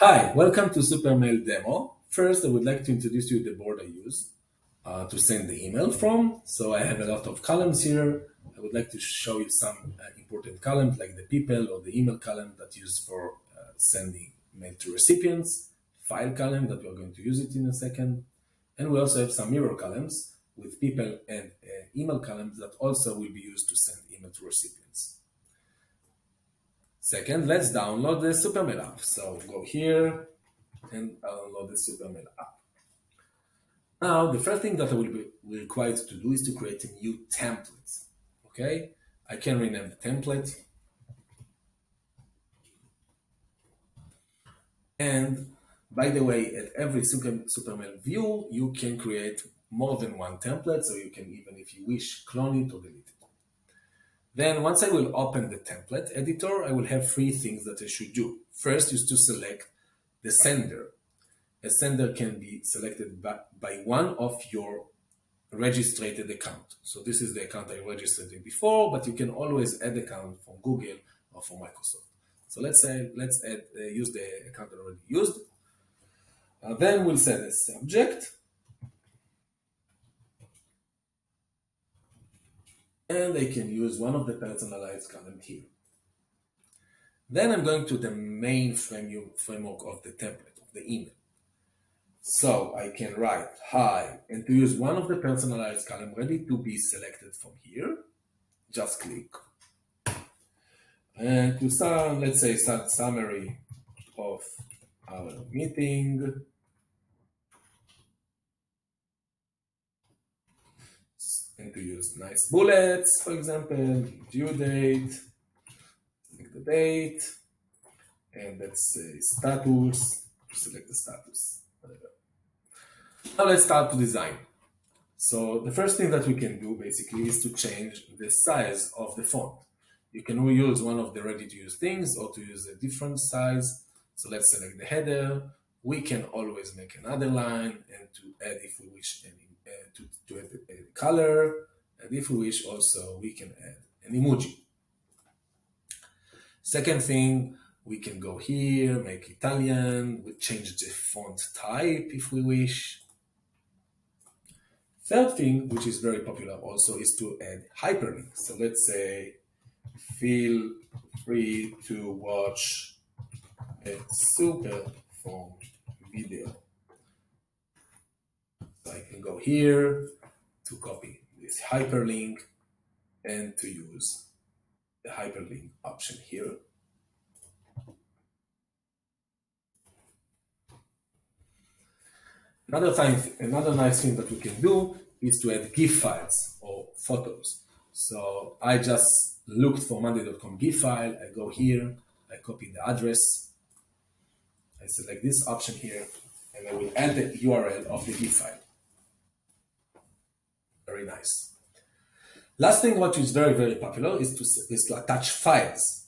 Hi, welcome to Supermail demo. First, I would like to introduce you the board I use uh, to send the email from. So I have a lot of columns here. I would like to show you some uh, important columns like the people or the email column that used for uh, sending mail to recipients, file column that we're going to use it in a second. And we also have some mirror columns with people and uh, email columns that also will be used to send email to recipients. Second, let's download the Supermail app. So go here and download the Supermail app. Now, the first thing that I will be required to do is to create a new template. Okay, I can rename the template. And by the way, at every Supermail view, you can create more than one template, so you can even, if you wish, clone it or delete it. Then once I will open the template editor, I will have three things that I should do. First is to select the sender. A sender can be selected by, one of your registered account. So this is the account I registered in before, but you can always add account from Google or from Microsoft. So let's say let's add uh, use the account already used. Uh, then we'll set a subject and I can use one of the personalized column here. Then I'm going to the main framework of the template, of the email. So I can write hi, and to use one of the personalized column ready to be selected from here, just click. And to some, let's say, some summary of our meeting, and to use nice bullets, for example, due date, select the date, and let's say status, select the status. Now let's start to design. So the first thing that we can do basically is to change the size of the font. You can use one of the ready to use things or to use a different size. So let's select the header. We can always make another line and to add if we wish any uh, to, to add color. And if we wish also, we can add an emoji. Second thing, we can go here, make Italian, we change the font type if we wish. Third thing, which is very popular also, is to add hyperlinks. So let's say, feel free to watch a super font video. So I can go here to copy this hyperlink and to use the hyperlink option here. Another, thing, another nice thing that we can do is to add GIF files or photos. So I just looked for monday.com GIF file. I go here, I copy the address, I select this option here, and I will add the URL of the GIF file. Nice. Last thing, what is very, very popular is to, is to attach files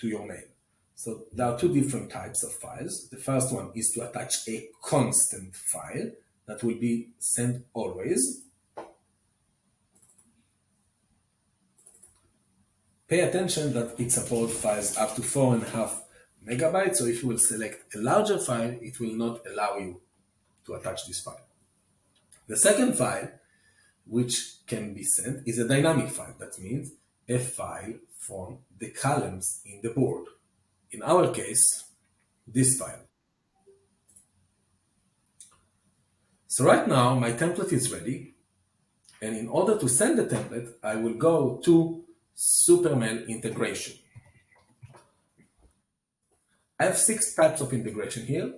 to your mail. So there are two different types of files. The first one is to attach a constant file that will be sent always. Pay attention that it supports files up to four and a half megabytes. So if you will select a larger file, it will not allow you to attach this file. The second file which can be sent is a dynamic file. That means a file from the columns in the board. In our case, this file. So right now my template is ready. And in order to send the template, I will go to Supermail integration. I have six types of integration here.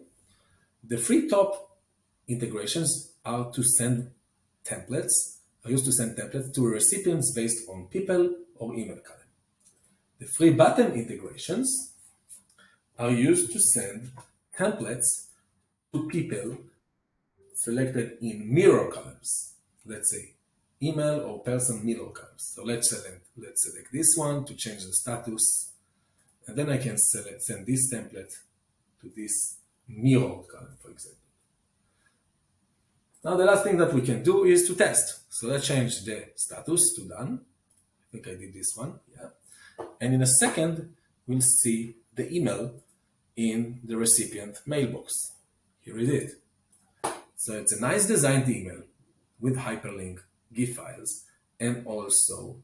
The three top integrations are to send templates Used to send templates to recipients based on people or email column. The free button integrations are used to send templates to people selected in mirror columns. Let's say email or person mirror columns. So let's select, let's select this one to change the status. And then I can select, send this template to this mirror column, for example. Now the last thing that we can do is to test. So let's change the status to done. I think I did this one, yeah. And in a second, we'll see the email in the recipient mailbox. Here it is. So it's a nice designed email with hyperlink GIF files and also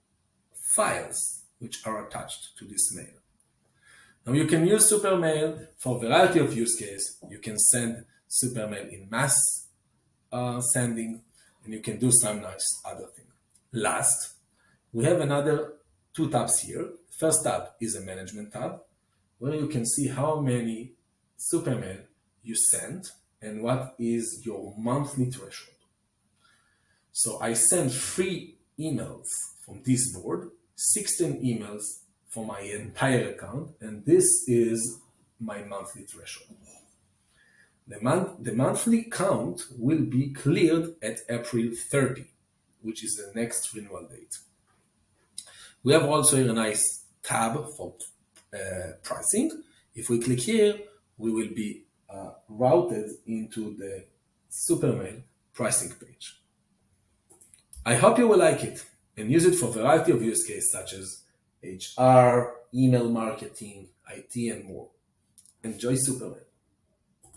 files which are attached to this mail. Now you can use Supermail for a variety of use cases. You can send Supermail in mass uh, sending, and you can do some nice other things. Last, we have another two tabs here. First tab is a management tab, where you can see how many Supermail you sent and what is your monthly threshold. So I sent three emails from this board, 16 emails for my entire account, and this is my monthly threshold. The, month, the monthly count will be cleared at April 30, which is the next renewal date. We have also a nice tab for uh, pricing. If we click here, we will be uh, routed into the Supermail pricing page. I hope you will like it and use it for a variety of use cases such as HR, email marketing, IT, and more. Enjoy Supermail.